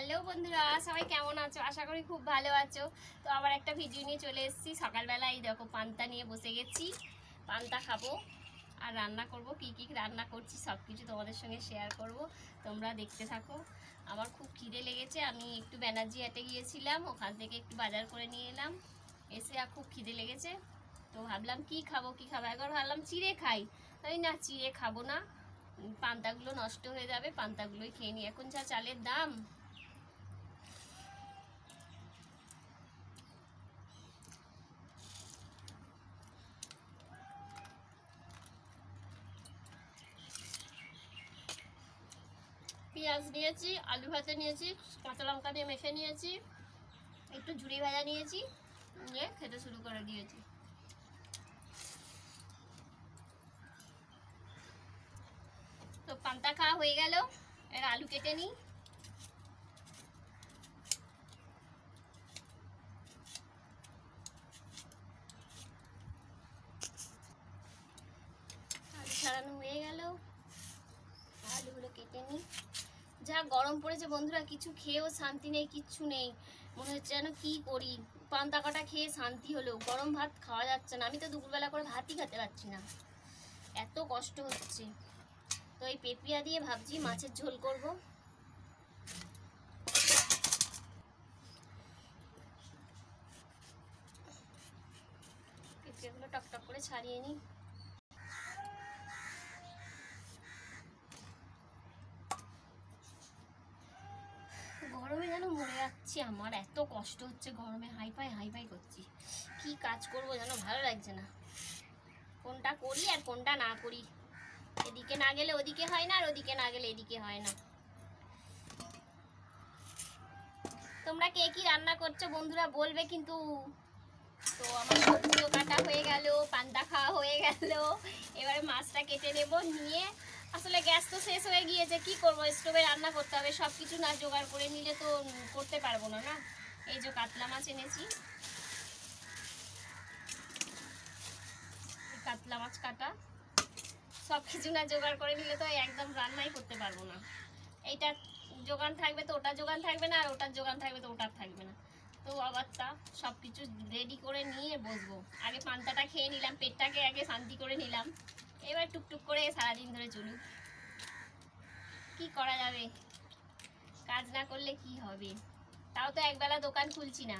Hello বন্ধুরা, সবাই কেমন আছো? আশা করি খুব ভালো আছো। তো আবার একটা ভিডিও নিয়ে চলে এসেছি। সকালবেলা এই দেখো, পান্তা নিয়ে বসে গেছি। পান্তা খাব আর রান্না করব। কি কি রান্না করছি সব কিছু তোমাদের সঙ্গে শেয়ার করব। তোমরা দেখতে থাকো। আমার খুব খিদে লেগেছে। আমি একটু ব্যানার্জি হাটে গিয়েছিলাম। ওখান থেকে একটু বাজার করে নিয়ে এলাম। এসে আর খুব খিদে লেগেছে। তো ভাবলাম, কি খাব কি খাব? একবার ভাবলাম, চিড়ে খাই। তাই না, চিড়ে খাব না। পান্তাগুলো নষ্ট হয়ে যাবে। পান্তাগুলোই খেয়ে নিই এখন যা চালের দাম পেঁয়াজ নিয়েছি, আলু ভাজা নিয়েছি, কাঁচা লঙ্কা দিয়ে মেখে নিয়েছি, একটু ঝুড়ি ভাজা নিয়েছি, নিয়ে খেতে শুরু করে দিয়েছি। তো পান্তা খাওয়া হয়ে গেল এর আলু কেটে নিই। ছাড়ানো হয়ে গেল, আলুগুলো কেটে নিই। যা গরম পড়েছে বন্ধুরা, কিছু খেয়েও শান্তি নেই, কিচ্ছু নেই। মনে হচ্ছে যেন কি করি? পান্তা কাটা খেয়ে শান্তি হলো গরম ভাত খাওয়া যাচ্ছে না। আমি তো দুপুরবেলা করে ভাতই খেতে পারছি না। এত কষ্ট হচ্ছে। তো এই পেঁপিয়া দিয়ে ভাবছি মাছের ঝোল করব। পেঁপিয়াগুলো টকটক করে ছাড়িয়ে নিই। যাচ্ছি, আমার এত কষ্ট হচ্ছে, গরমে হাই ফাই হাই ফাই করছি। কি কাজ করব যেন ভালো লাগছে না। কোনটা করি আর কোনটা না করি? এদিকে না গেলে ওদিকে হয় না, আর ওদিকে না গেলে এদিকে হয় না। তোমরা কে কি রান্না করছ? বন্ধুরা বলবে কিন্তু। তো আমার সবজিও কাটা হয়ে গেল, পান্তা খাওয়া হয়ে গেল। এবারে মাছটা কেটে নেব, নিয়ে আসলে গ্যাস তো শেষ হয়ে গিয়েছে, কি করব? স্টোভে রান্না করতে হবে সব কিছু না জোগাড় করে নিলে তো করতে পারব না না? এই যে কাতলা মাছ এনেছি। কাতলা মাছ কাটা। সব কিছু না জোগাড় করে নিলে তো একদম রান্নাই করতে পারব না। এইটা যোগান থাকবে তো ওটা যোগান থাকবে না, আর ওটার যোগান থাকবে তো ওটার থাকবে না। তো আবার সব কিছু রেডি করে নিয়ে বসবো। আগে পান্তাটা খেয়ে নিলাম, পেটটাকে আগে শান্তি করে নিলাম। এবার টুকটুক করে সারাদিন ধরে চলুক। কি করা যাবে? কাজ না করলে কি হবে? তাও তো একবেলা দোকান খুলছি না।